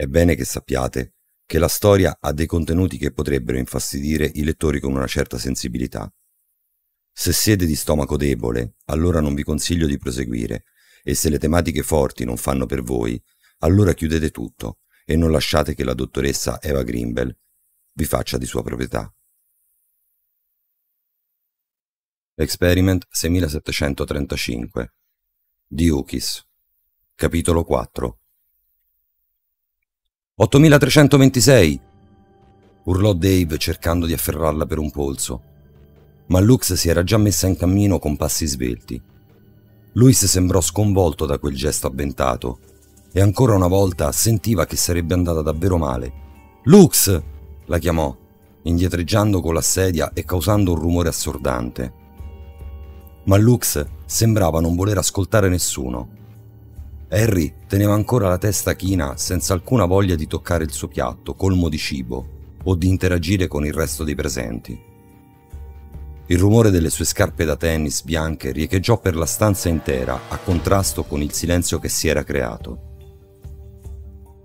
È bene che sappiate che la storia ha dei contenuti che potrebbero infastidire i lettori con una certa sensibilità. Se siete di stomaco debole, allora non vi consiglio di proseguire, e se le tematiche forti non fanno per voi, allora chiudete tutto e non lasciate che la dottoressa Eva Grimbel vi faccia di sua proprietà. Experiment 6735 di Ukis Capitolo 4 8326 urlò Dave cercando di afferrarla per un polso. Ma Lux si era già messa in cammino con passi svelti. Luis sembrò sconvolto da quel gesto avventato e ancora una volta sentiva che sarebbe andata davvero male. Lux! la chiamò, indietreggiando con la sedia e causando un rumore assordante. Ma Lux sembrava non voler ascoltare nessuno. Harry teneva ancora la testa china senza alcuna voglia di toccare il suo piatto colmo di cibo o di interagire con il resto dei presenti. Il rumore delle sue scarpe da tennis bianche riecheggiò per la stanza intera a contrasto con il silenzio che si era creato.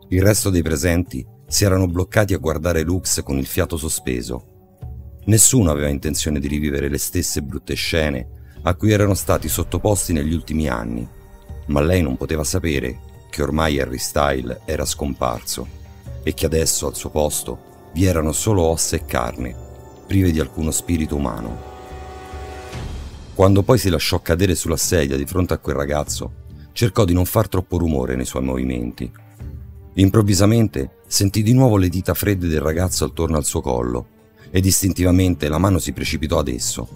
Il resto dei presenti si erano bloccati a guardare Lux con il fiato sospeso. Nessuno aveva intenzione di rivivere le stesse brutte scene a cui erano stati sottoposti negli ultimi anni, ma lei non poteva sapere che ormai Harry Style era scomparso e che adesso al suo posto vi erano solo ossa e carne, prive di alcuno spirito umano. Quando poi si lasciò cadere sulla sedia di fronte a quel ragazzo, cercò di non far troppo rumore nei suoi movimenti. Improvvisamente sentì di nuovo le dita fredde del ragazzo attorno al suo collo ed istintivamente la mano si precipitò ad esso,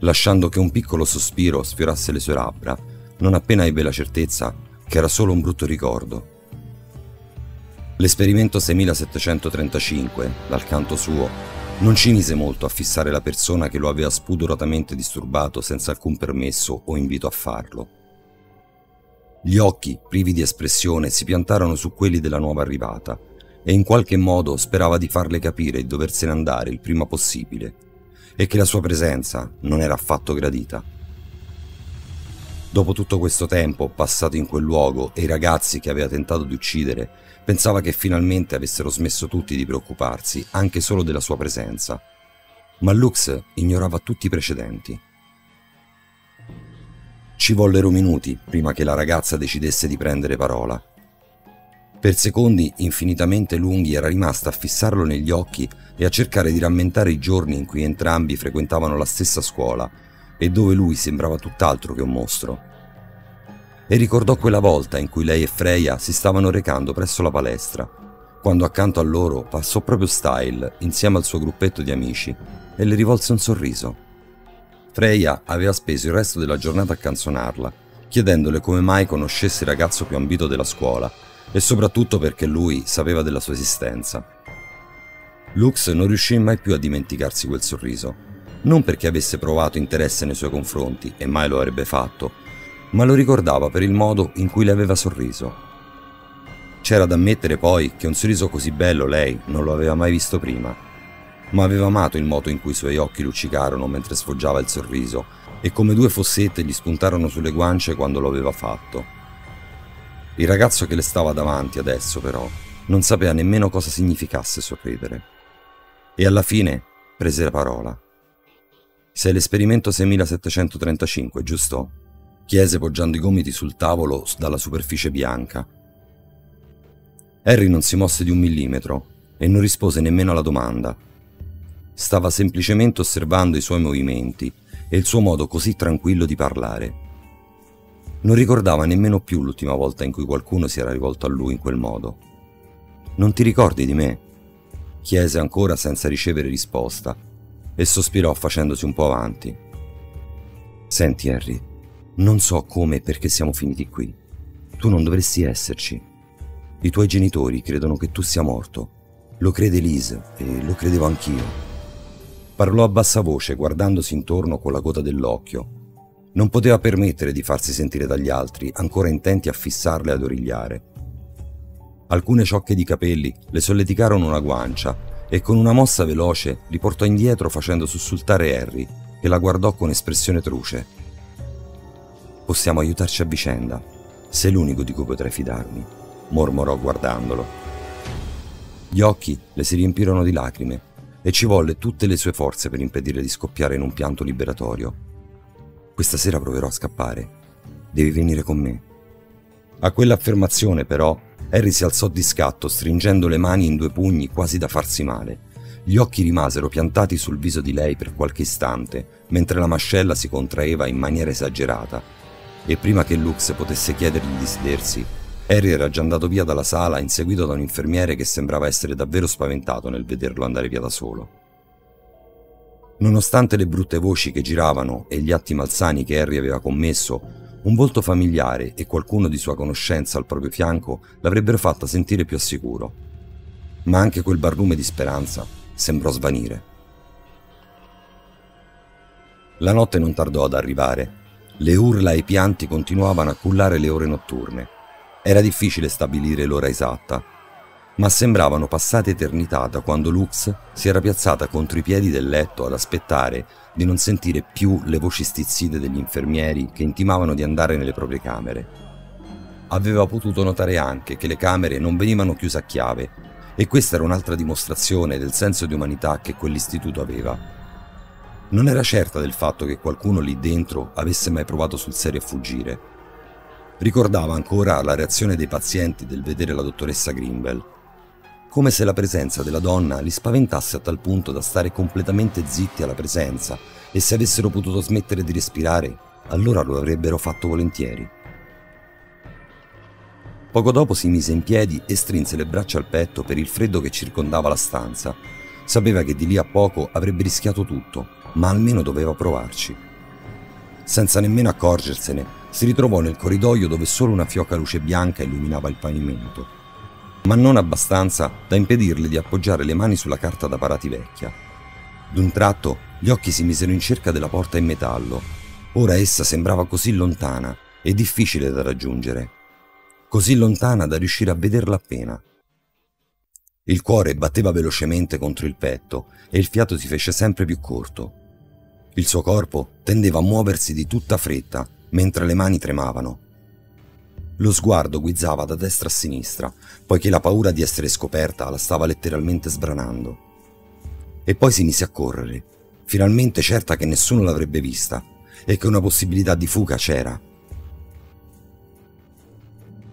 lasciando che un piccolo sospiro sfiorasse le sue labbra, non appena ebbe la certezza che era solo un brutto ricordo. L'esperimento 6735, dal canto suo, non ci mise molto a fissare la persona che lo aveva spudoratamente disturbato senza alcun permesso o invito a farlo. Gli occhi, privi di espressione, si piantarono su quelli della nuova arrivata e in qualche modo sperava di farle capire di doversene andare il prima possibile e che la sua presenza non era affatto gradita. Dopo tutto questo tempo passato in quel luogo e i ragazzi che aveva tentato di uccidere, pensava che finalmente avessero smesso tutti di preoccuparsi anche solo della sua presenza. Ma Lux ignorava tutti i precedenti. Ci vollero minuti prima che la ragazza decidesse di prendere parola. Per secondi infinitamente lunghi era rimasta a fissarlo negli occhi e a cercare di rammentare i giorni in cui entrambi frequentavano la stessa scuola e dove lui sembrava tutt'altro che un mostro. E ricordò quella volta in cui lei e Freya si stavano recando presso la palestra, quando accanto a loro passò proprio Style insieme al suo gruppetto di amici e le rivolse un sorriso. Freya aveva speso il resto della giornata a canzonarla, chiedendole come mai conoscesse il ragazzo più ambito della scuola e soprattutto perché lui sapeva della sua esistenza. Lux non riuscì mai più a dimenticarsi quel sorriso, non perché avesse provato interesse nei suoi confronti, e mai lo avrebbe fatto, ma lo ricordava per il modo in cui le aveva sorriso. C'era da ammettere poi che un sorriso così bello lei non lo aveva mai visto prima, ma aveva amato il modo in cui i suoi occhi luccicarono mentre sfoggiava il sorriso e come due fossette gli spuntarono sulle guance quando lo aveva fatto. Il ragazzo che le stava davanti adesso, però, non sapeva nemmeno cosa significasse sorridere. E alla fine prese la parola. Sei l'esperimento 6735, giusto? chiese poggiando i gomiti sul tavolo dalla superficie bianca. Harry non si mosse di un millimetro e non rispose nemmeno alla domanda. Stava semplicemente osservando i suoi movimenti e il suo modo così tranquillo di parlare. Non ricordava nemmeno più l'ultima volta in cui qualcuno si era rivolto a lui in quel modo. Non ti ricordi di me? chiese ancora senza ricevere risposta e sospirò facendosi un po' avanti. Senti Harry, non so come e perché siamo finiti qui. Tu non dovresti esserci. I tuoi genitori credono che tu sia morto. Lo crede Liz e lo credevo anch'io. Parlò a bassa voce guardandosi intorno con la coda dell'occhio non poteva permettere di farsi sentire dagli altri, ancora intenti a fissarle ad origliare. Alcune ciocche di capelli le solleticarono una guancia e con una mossa veloce li portò indietro facendo sussultare Harry, che la guardò con espressione truce. Possiamo aiutarci a vicenda. Sei l'unico di cui potrei fidarmi, mormorò guardandolo. Gli occhi le si riempirono di lacrime e ci volle tutte le sue forze per impedire di scoppiare in un pianto liberatorio. Questa sera proverò a scappare. Devi venire con me. A quell'affermazione, però, Harry si alzò di scatto, stringendo le mani in due pugni quasi da farsi male. Gli occhi rimasero piantati sul viso di lei per qualche istante, mentre la mascella si contraeva in maniera esagerata. E prima che Lux potesse chiedergli di sedersi, Harry era già andato via dalla sala inseguito da un infermiere che sembrava essere davvero spaventato nel vederlo andare via da solo. Nonostante le brutte voci che giravano e gli atti malsani che Harry aveva commesso, un volto familiare e qualcuno di sua conoscenza al proprio fianco l'avrebbero fatta sentire più al sicuro. Ma anche quel barlume di speranza sembrò svanire. La notte non tardò ad arrivare. Le urla e i pianti continuavano a cullare le ore notturne era difficile stabilire l'ora esatta, ma sembravano passate eternità da quando Lux si era piazzata contro i piedi del letto ad aspettare di non sentire più le voci stizzite degli infermieri che intimavano di andare nelle proprie camere. Aveva potuto notare anche che le camere non venivano chiuse a chiave e questa era un'altra dimostrazione del senso di umanità che quell'istituto aveva. Non era certa del fatto che qualcuno lì dentro avesse mai provato sul serio a fuggire, Ricordava ancora la reazione dei pazienti del vedere la dottoressa Greenwell, come se la presenza della donna li spaventasse a tal punto da stare completamente zitti alla presenza e se avessero potuto smettere di respirare, allora lo avrebbero fatto volentieri. Poco dopo si mise in piedi e strinse le braccia al petto per il freddo che circondava la stanza. Sapeva che di lì a poco avrebbe rischiato tutto, ma almeno doveva provarci. Senza nemmeno accorgersene, si ritrovò nel corridoio dove solo una fioca luce bianca illuminava il pavimento, ma non abbastanza da impedirle di appoggiare le mani sulla carta da parati vecchia. D'un tratto gli occhi si misero in cerca della porta in metallo. Ora essa sembrava così lontana e difficile da raggiungere, così lontana da riuscire a vederla appena. Il cuore batteva velocemente contro il petto e il fiato si fece sempre più corto. Il suo corpo tendeva a muoversi di tutta fretta mentre le mani tremavano. Lo sguardo guizzava da destra a sinistra, poiché la paura di essere scoperta la stava letteralmente sbranando. E poi si mise a correre, finalmente certa che nessuno l'avrebbe vista e che una possibilità di fuga c'era.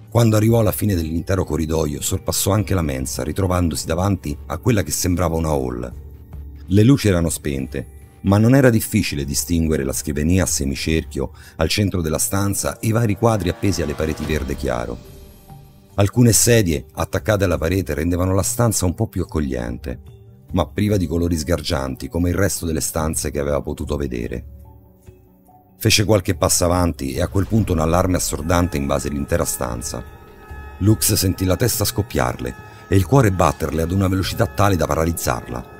Quando arrivò alla fine dell'intero corridoio, sorpassò anche la mensa, ritrovandosi davanti a quella che sembrava una hall. Le luci erano spente ma non era difficile distinguere la scrivania a semicerchio al centro della stanza e i vari quadri appesi alle pareti verde chiaro. Alcune sedie attaccate alla parete rendevano la stanza un po' più accogliente, ma priva di colori sgargianti come il resto delle stanze che aveva potuto vedere. Fece qualche passo avanti e a quel punto un allarme assordante invase l'intera stanza. Lux sentì la testa scoppiarle e il cuore batterle ad una velocità tale da paralizzarla.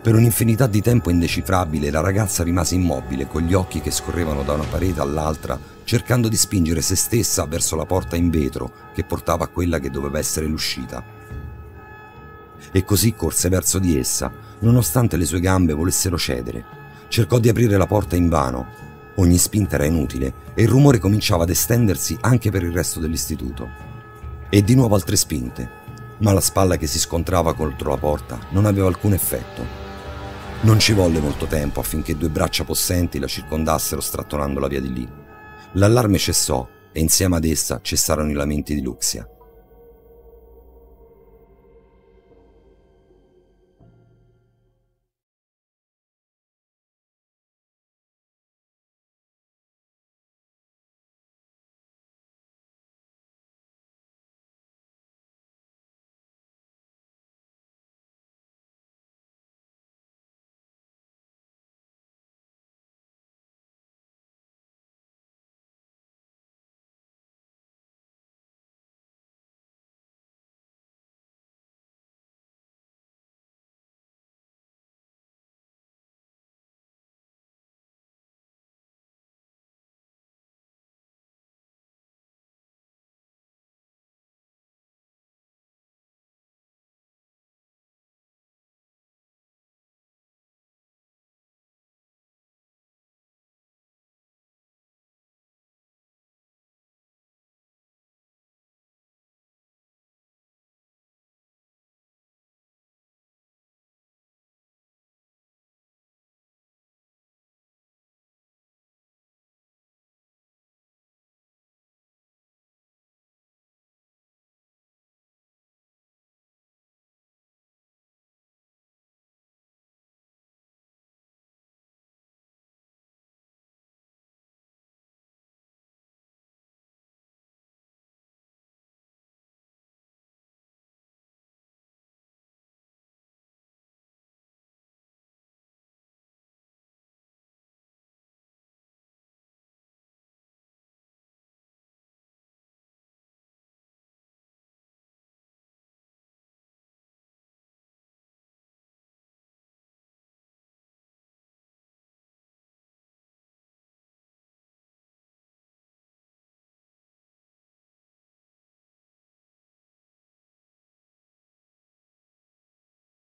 Per un'infinità di tempo indecifrabile la ragazza rimase immobile con gli occhi che scorrevano da una parete all'altra, cercando di spingere se stessa verso la porta in vetro che portava a quella che doveva essere l'uscita. E così corse verso di essa, nonostante le sue gambe volessero cedere. Cercò di aprire la porta invano. Ogni spinta era inutile e il rumore cominciava ad estendersi anche per il resto dell'istituto. E di nuovo altre spinte, ma la spalla che si scontrava contro la porta non aveva alcun effetto non ci volle molto tempo affinché due braccia possenti la circondassero strattonandola via di lì. L'allarme cessò e insieme ad essa cessarono i lamenti di Luxia.